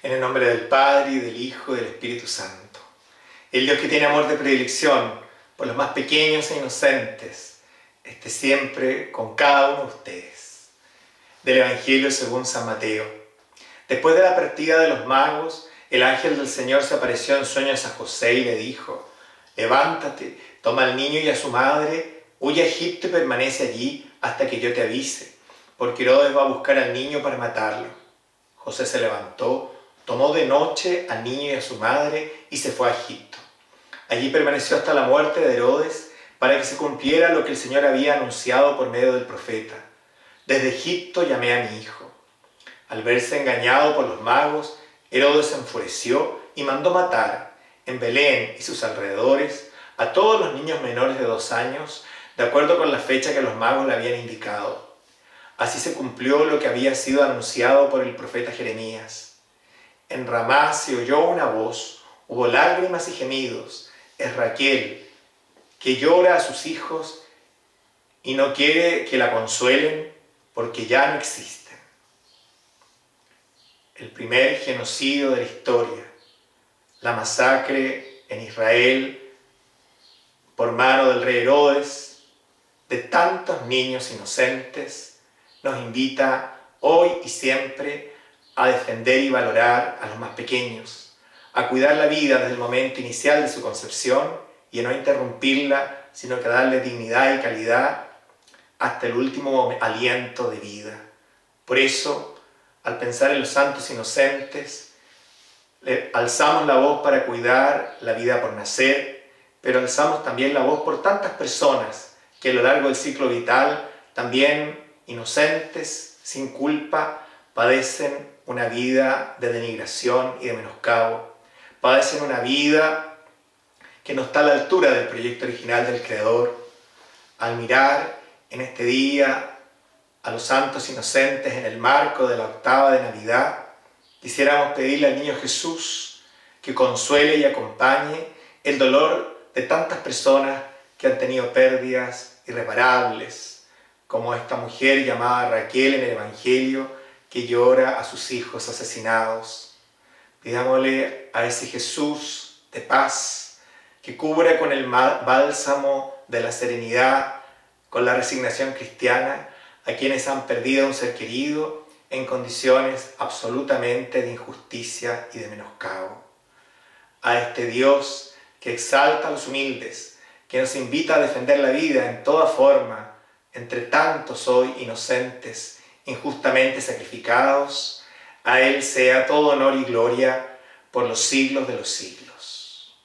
En el nombre del Padre, y del Hijo, y del Espíritu Santo. El Dios que tiene amor de predilección por los más pequeños e inocentes, esté siempre con cada uno de ustedes. Del Evangelio según San Mateo. Después de la partida de los magos, el ángel del Señor se apareció en sueños a José y le dijo, levántate, toma al niño y a su madre, huye a Egipto y permanece allí hasta que yo te avise, porque Herodes va a buscar al niño para matarlo. José se levantó, tomó de noche al niño y a su madre y se fue a Egipto. Allí permaneció hasta la muerte de Herodes para que se cumpliera lo que el Señor había anunciado por medio del profeta. Desde Egipto llamé a mi hijo. Al verse engañado por los magos, Herodes se enfureció y mandó matar en Belén y sus alrededores a todos los niños menores de dos años, de acuerdo con la fecha que los magos le habían indicado. Así se cumplió lo que había sido anunciado por el profeta Jeremías. En Ramá se oyó una voz, hubo lágrimas y gemidos. Es Raquel, que llora a sus hijos y no quiere que la consuelen porque ya no existen. El primer genocidio de la historia, la masacre en Israel por mano del rey Herodes, de tantos niños inocentes, nos invita hoy y siempre a defender y valorar a los más pequeños, a cuidar la vida desde el momento inicial de su concepción y a no interrumpirla, sino que darle dignidad y calidad hasta el último aliento de vida. Por eso, al pensar en los santos inocentes, alzamos la voz para cuidar la vida por nacer, pero alzamos también la voz por tantas personas que a lo largo del ciclo vital, también inocentes, sin culpa, padecen una vida de denigración y de menoscabo. Padecen una vida que no está a la altura del proyecto original del Creador. Al mirar en este día a los santos inocentes en el marco de la octava de Navidad, quisiéramos pedirle al niño Jesús que consuele y acompañe el dolor de tantas personas que han tenido pérdidas irreparables, como esta mujer llamada Raquel en el Evangelio, que llora a sus hijos asesinados. Pidámosle a ese Jesús de paz que cubra con el bálsamo de la serenidad, con la resignación cristiana, a quienes han perdido un ser querido en condiciones absolutamente de injusticia y de menoscabo. A este Dios que exalta a los humildes, que nos invita a defender la vida en toda forma, entre tantos hoy inocentes injustamente sacrificados, a Él sea todo honor y gloria por los siglos de los siglos.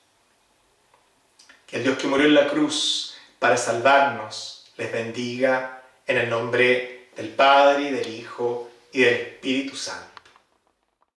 Que el Dios que murió en la cruz para salvarnos les bendiga en el nombre del Padre, del Hijo y del Espíritu Santo.